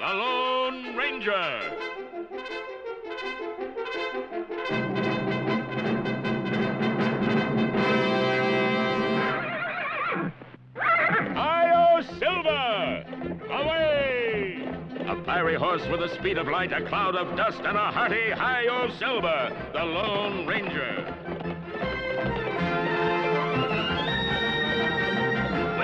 the Lone Ranger. Hi-Yo Silver! Away! A fiery horse with the speed of light, a cloud of dust, and a hearty Hi-Yo Silver, the Lone Ranger.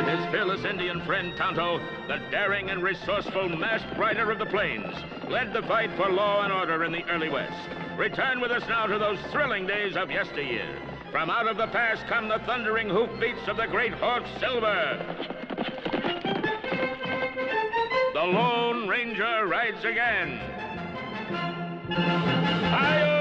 With his fearless Indian friend Tonto, the daring and resourceful masked rider of the plains, led the fight for law and order in the early West. Return with us now to those thrilling days of yesteryear. From out of the past come the thundering hoofbeats of the great horse Silver. The Lone Ranger rides again. Hi-Yo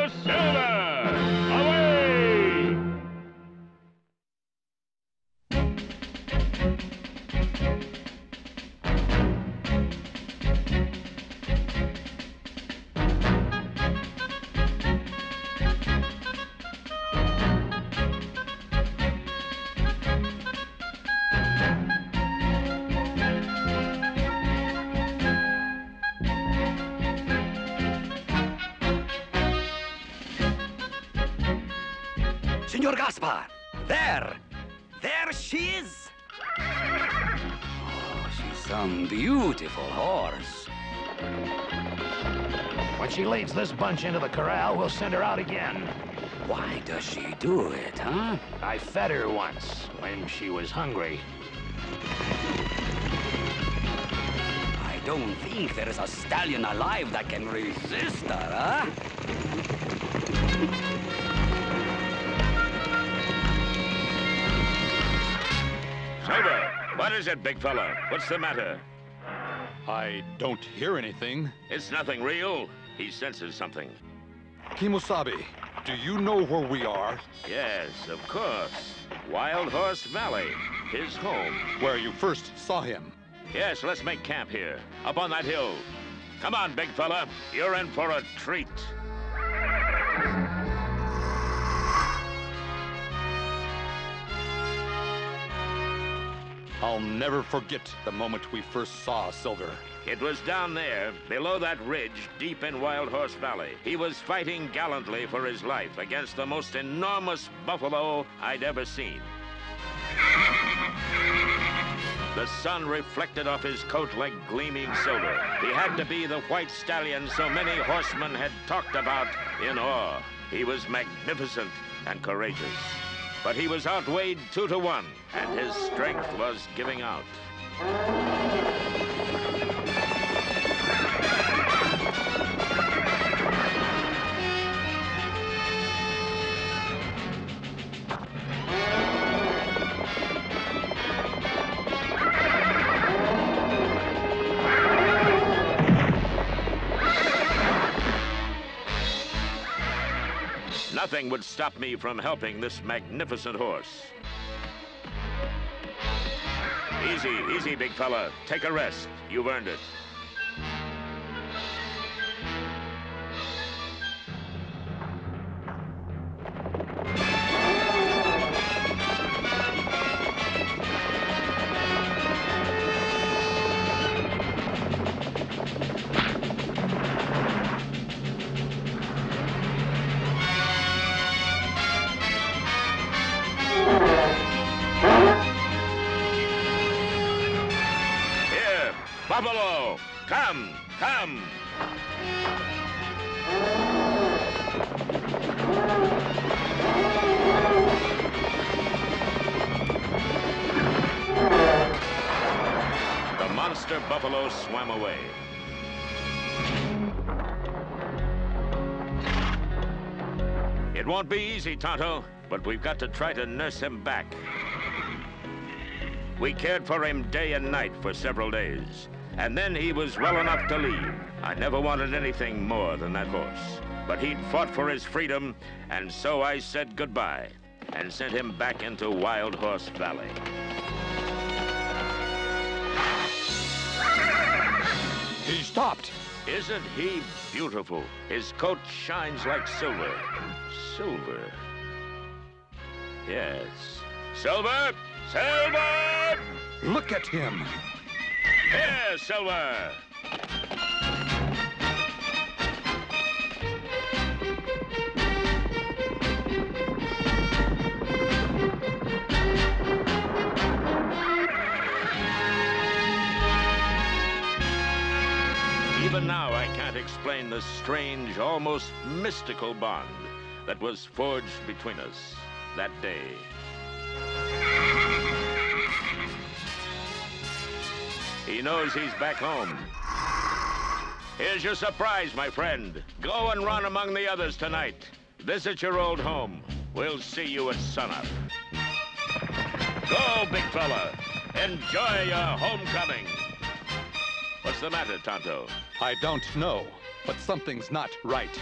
Senor Gaspar, there! There she is! Oh, she's some beautiful horse. When she leads this bunch into the corral, we'll send her out again. Why does she do it, huh? I fed her once when she was hungry. I don't think there is a stallion alive that can resist her, huh? Silver, what is it, big fella? What's the matter? I don't hear anything. It's nothing real. He senses something. Kimosabe, do you know where we are? Yes, of course. Wild Horse Valley, his home. Where you first saw him? Yes, let's make camp here, up on that hill. Come on, big fella. You're in for a treat. I'll never forget the moment we first saw Silver. It was down there, below that ridge, deep in Wild Horse Valley. He was fighting gallantly for his life against the most enormous buffalo I'd ever seen. The sun reflected off his coat like gleaming silver. He had to be the white stallion so many horsemen had talked about in awe. He was magnificent and courageous. But he was outweighed two to one, and his strength was giving out. Nothing would stop me from helping this magnificent horse. Easy, easy, big fella. Take a rest. You've earned it. Buffalo swam away. It won't be easy, Tonto, but we've got to try to nurse him back. We cared for him day and night for several days. And then he was well enough to leave. I never wanted anything more than that horse. But he'd fought for his freedom, and so I said goodbye and sent him back into Wild Horse Valley. Stopped. Isn't he beautiful? His coat shines like silver. Silver. Yes. Silver! Silver! Look at him. Here, Silver! Explain the strange, almost mystical bond that was forged between us that day. He knows he's back home. Here's your surprise, my friend. Go and run among the others tonight. Visit your old home. We'll see you at sunup. Go, big fella. Enjoy your homecoming. What's the matter, Tonto? I don't know, but something's not right.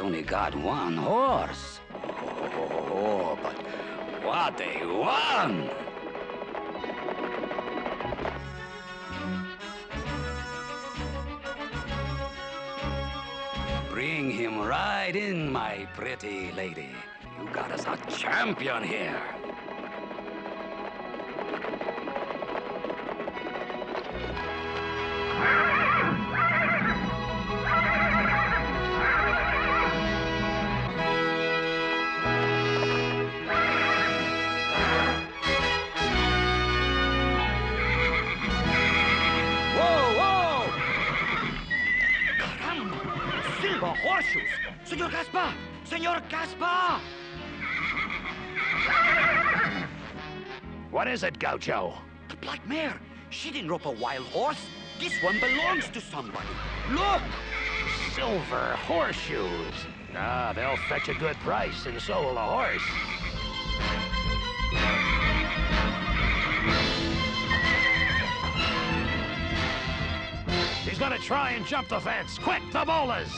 Only got one horse. Oh, but what a one! Bring him right in, my pretty lady. You got us a champion here. Senor Gaspar! What is it, Gaucho? The black mare! She didn't rope a wild horse. This one belongs to somebody. Look! Silver horseshoes. Ah, they'll fetch a good price, and so will a horse. He's gonna try and jump the fence. Quick, the bolas!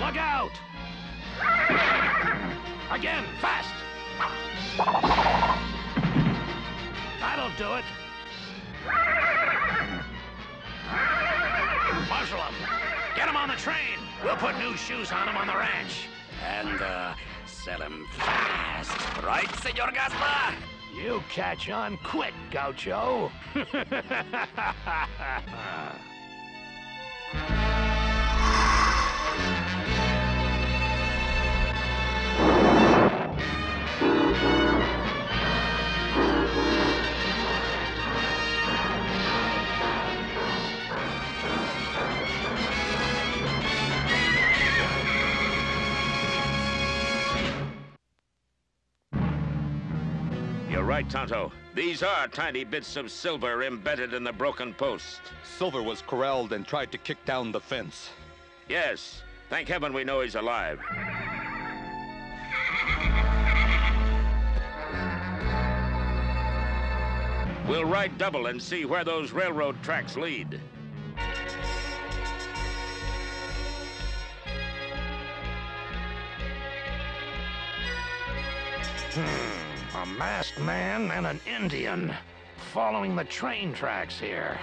Look out! Again, fast! That'll do it. Marshal him. Get him on the train. We'll put new shoes on him on the ranch. And, uh, sell him fast. Right, Senor Gaspar? You catch on quick, Gaucho. Tonto. These are tiny bits of silver embedded in the broken post. Silver was corralled and tried to kick down the fence. Yes. Thank heaven we know he's alive. We'll ride double and see where those railroad tracks lead. Hmm. A masked man and an Indian following the train tracks here.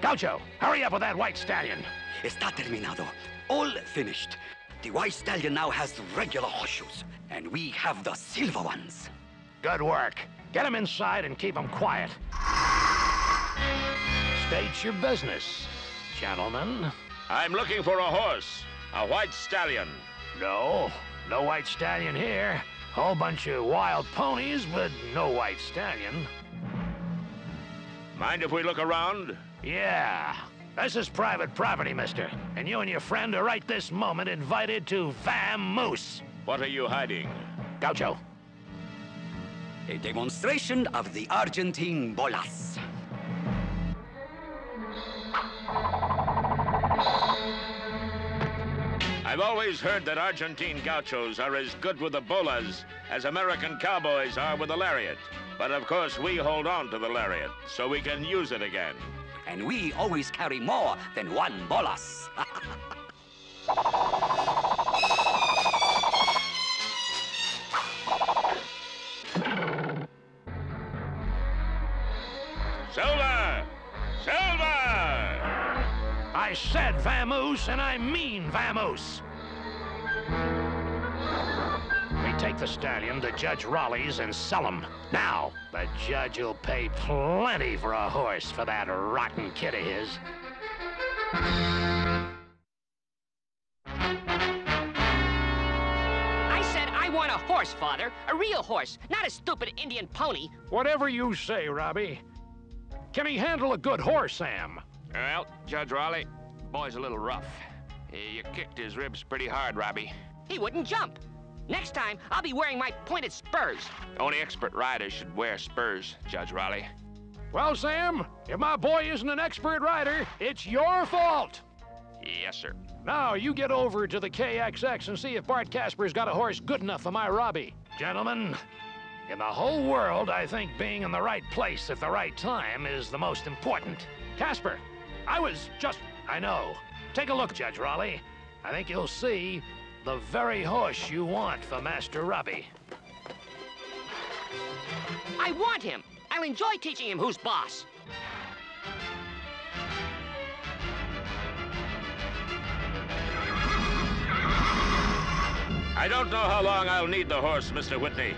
Gaucho, hurry up with that white stallion. Está terminado. All finished. The white stallion now has regular horseshoes, and we have the silver ones. Good work. Get him inside and keep him quiet. State your business, gentlemen. I'm looking for a horse, a white stallion. No, no white stallion here. Whole bunch of wild ponies, but no white stallion. Mind if we look around? Yeah. This is private property, mister. And you and your friend are right this moment invited to Vamoose. What are you hiding? Gaucho, A demonstration of the Argentine bolas. I've always heard that Argentine gauchos are as good with the bolas as American cowboys are with the lariat. But of course, we hold on to the lariat so we can use it again. And we always carry more than one bolas. Silver! Silver! I said vamoose, and I mean vamoose. Take the stallion to Judge Raleigh's and sell him. Now, the judge will pay plenty for a horse for that rotten kid of his. I said I want a horse, Father. A real horse, not a stupid Indian pony. Whatever you say, Robbie. Can he handle a good horse, Sam? Well, Judge Raleigh, boy's a little rough. You kicked his ribs pretty hard, Robbie. He wouldn't jump. Next time, I'll be wearing my pointed spurs. Only expert riders should wear spurs, Judge Raleigh. Well, Sam, if my boy isn't an expert rider, it's your fault. Yes, sir. Now, you get over to the KXX and see if Bart Caspar's got a horse good enough for my Robbie. Gentlemen, in the whole world, I think being in the right place at the right time is the most important. Caspar, I was just. I know. Take a look, Judge Raleigh. I think you'll see the very horse you want for Master Robbie. I want him. I'll enjoy teaching him who's boss. I don't know how long I'll need the horse, Mr. Whitney.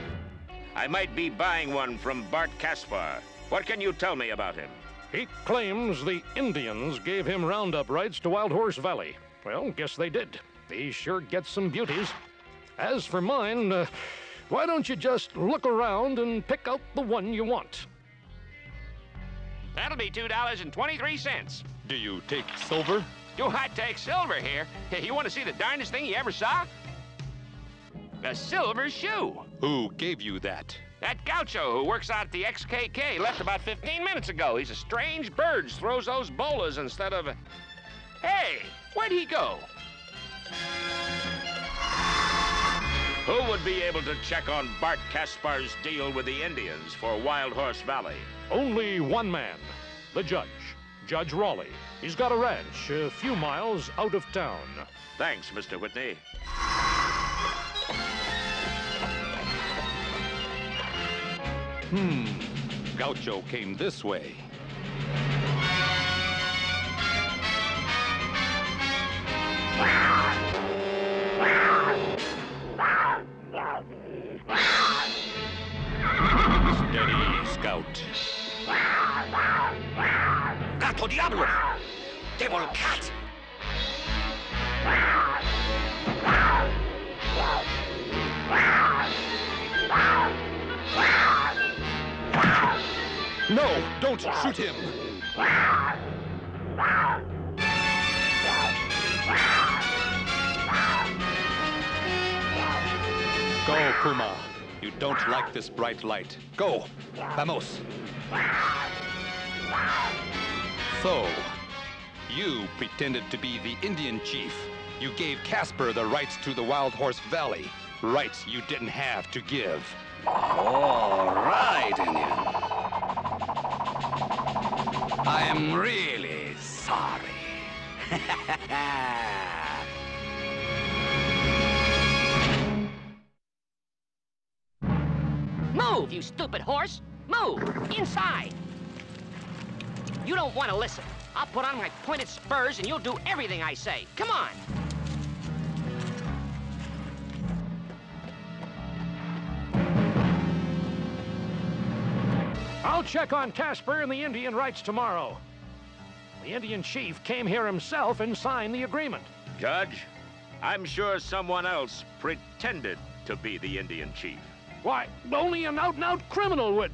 I might be buying one from Bart Caspar. What can you tell me about him? He claims the Indians gave him roundup rights to Wild Horse Valley. Well, guess they did. He sure gets some beauties. As for mine, uh, why don't you just look around and pick out the one you want? That'll be $2.23. Do you take silver? Do I take silver here? Hey, you want to see the darndest thing you ever saw? A silver shoe. Who gave you that? That gaucho who works out at the XKK left about 15 minutes ago. He's a strange bird, throws those bolas instead of... Hey, where'd he go? Who would be able to check on Bart Caspar's deal with the Indians for Wild Horse Valley? Only one man, the judge, Judge Raleigh. He's got a ranch a few miles out of town. Thanks, Mr. Whitney. Hmm. Gaucho came this way. Steady, Scout. Gato Diablo! Devil cat! No, don't shoot him. Go, Puma. You don't like this bright light. Go. Vamos. So, you pretended to be the Indian chief. You gave Caspar the rights to the Wild Horse Valley. Rights you didn't have to give. All right, Indian. I am really sorry. stupid horse. Move. Inside. You don't want to listen. I'll put on my pointed spurs and you'll do everything I say. Come on. I'll check on Caspar and the Indian rights tomorrow. The Indian chief came here himself and signed the agreement. Judge, I'm sure someone else pretended to be the Indian chief. Why, only an out-and-out criminal would.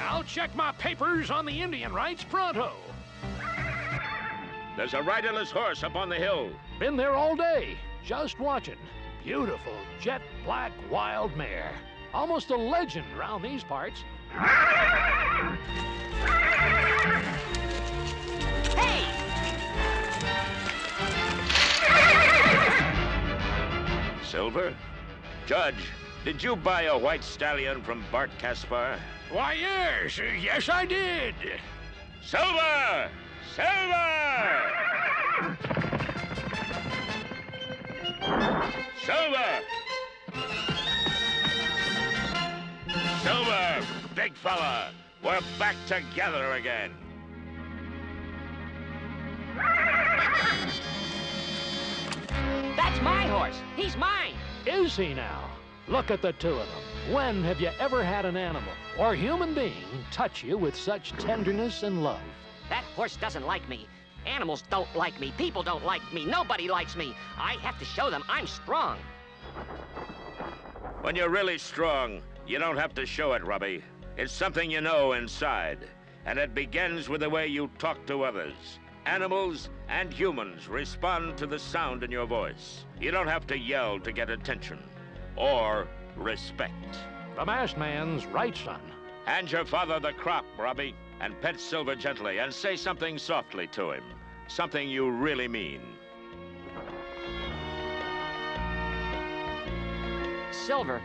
I'll check my papers on the Indian rights pronto. There's a riderless horse up on the hill. Been there all day, just watching. Beautiful jet black wild mare. Almost a legend round these parts. Hey! Silver? Judge, did you buy a white stallion from Bart Caspar? Why, yes. Yes, I did. Silver! Silver! Silver! Silver, big fella, we're back together again. That's my horse. He's mine. Is he now? Look at the two of them. When have you ever had an animal or human being touch you with such tenderness and love? That horse doesn't like me. Animals don't like me. People don't like me. Nobody likes me. I have to show them I'm strong. When you're really strong, you don't have to show it, Robbie. It's something you know inside. And it begins with the way you talk to others. Animals and humans respond to the sound in your voice. You don't have to yell to get attention or respect. The masked man's right, son. Hand your father the crop, Robbie, and pet Silver gently and say something softly to him. Something you really mean. Silver,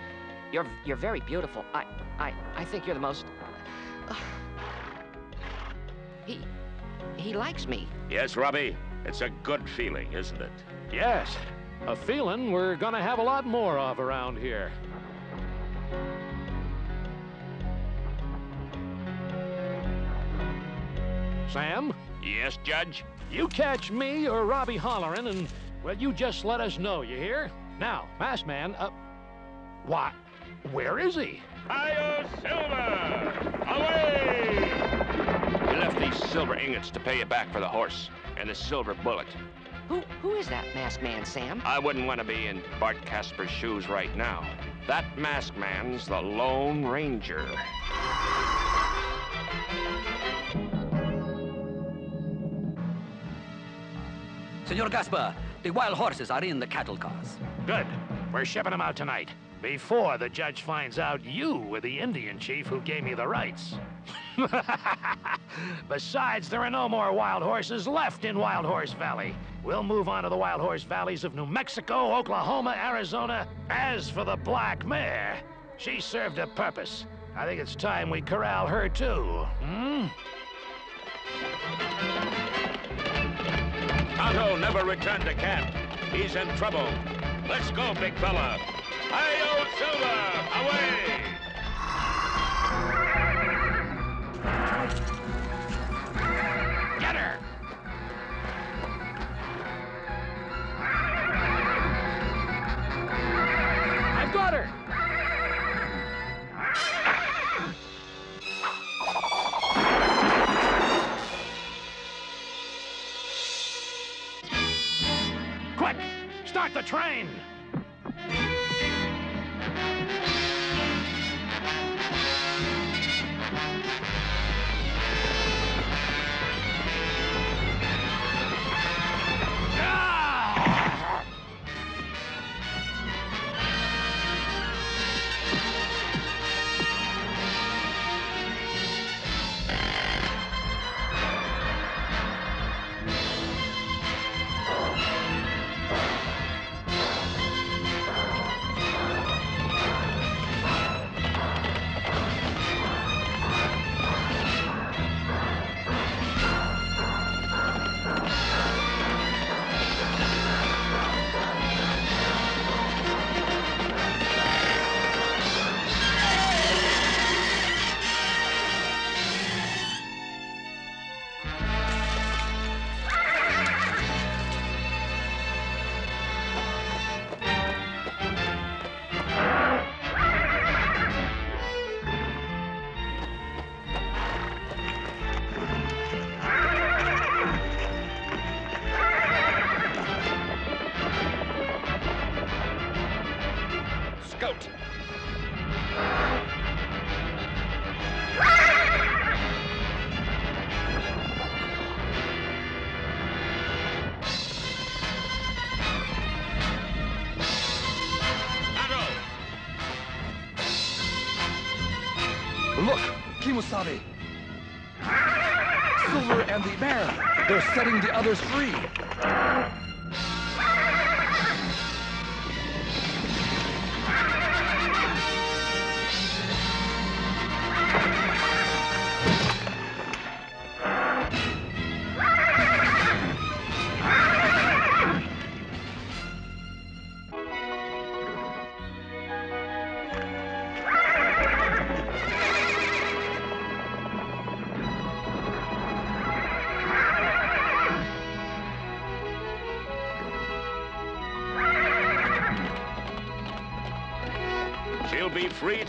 you're you're very beautiful. I I I think you're the most. he he likes me. Yes, Robbie? It's a good feeling, isn't it? Yes, a feeling we're gonna have a lot more of around here. Sam, Yes, Judge? you catch me or Robbie hollering, and well, you just let us know. You hear? Now, masked man, uh, what? Where is he? Hi-Yo Silver! Away! We left these silver ingots to pay you back for the horse and the silver bullet. Who who is that masked man, Sam? I wouldn't want to be in Bart Caspar's shoes right now. That masked man's the Lone Ranger. Senor Gaspar, the wild horses are in the cattle cars. Good. We're shipping them out tonight. Before the judge finds out you were the Indian chief who gave me the rights. Besides, there are no more wild horses left in Wild Horse Valley. We'll move on to the Wild Horse Valleys of New Mexico, Oklahoma, Arizona. As for the black mare, she served a purpose. I think it's time we corral her too. Hmm? Never returned to camp. He's in trouble. Let's go, big fella. Hi-Yo Silver! Away! Get her! I've got her! Quick! Start the train! Others free.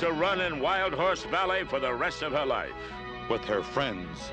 To run in Wild Horse Valley for the rest of her life. With her friends.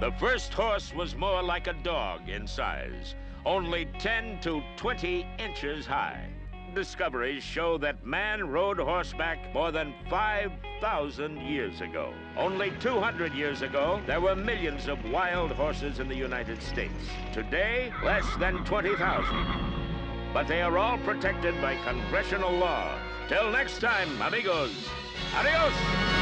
The first horse was more like a dog in size, only 10 to 20 inches high. Discoveries show that man rode horseback more than 5,000 years ago. Only 200 years ago, there were millions of wild horses in the United States. Today, less than 20,000. But they are all protected by congressional law. Till next time, amigos. Adios!